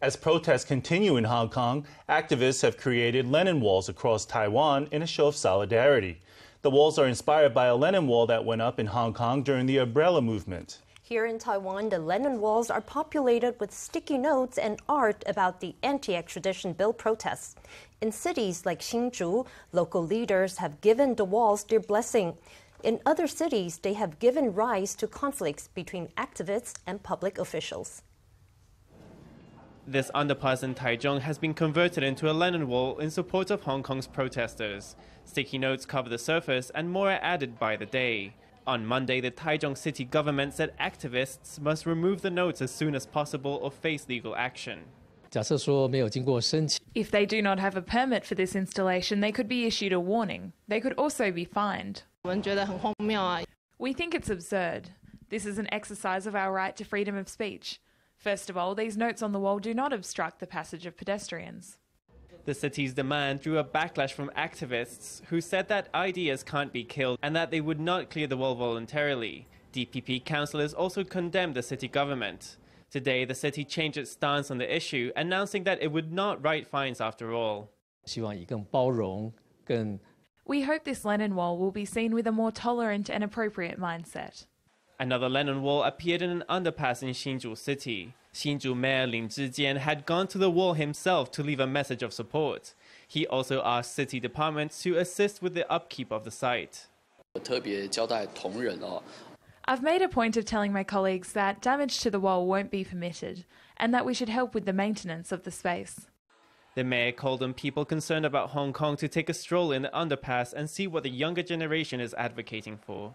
As protests continue in Hong Kong, activists have created Lennon walls across Taiwan in a show of solidarity. The walls are inspired by a Lennon wall that went up in Hong Kong during the umbrella movement. Here in Taiwan, the Lennon walls are populated with sticky notes and art about the anti extradition bill protests. In cities like Hsinchu, local leaders have given the walls their blessing. In other cities, they have given rise to conflicts between activists and public officials. This underpass in Taichung has been converted into a Lennon wall in support of Hong Kong's protesters. Sticky notes cover the surface and more are added by the day. On Monday, the Taichung city government said activists must remove the notes as soon as possible or face legal action. If they do not have a permit for this installation, they could be issued a warning. They could also be fined. We think it's absurd. This is an exercise of our right to freedom of speech. First of all, these notes on the wall do not obstruct the passage of pedestrians. The city's demand drew a backlash from activists who said that ideas can't be killed and that they would not clear the wall voluntarily. DPP councillors also condemned the city government. Today, the city changed its stance on the issue, announcing that it would not write fines after all. We hope this Lennon wall will be seen with a more tolerant and appropriate mindset. Another Lennon wall appeared in an underpass in Hsinchu City. Hsinchu Mayor Lin Zhijian had gone to the wall himself to leave a message of support. He also asked city departments to assist with the upkeep of the site. I've made a point of telling my colleagues that damage to the wall won't be permitted and that we should help with the maintenance of the space. The mayor called on people concerned about Hong Kong to take a stroll in the underpass and see what the younger generation is advocating for.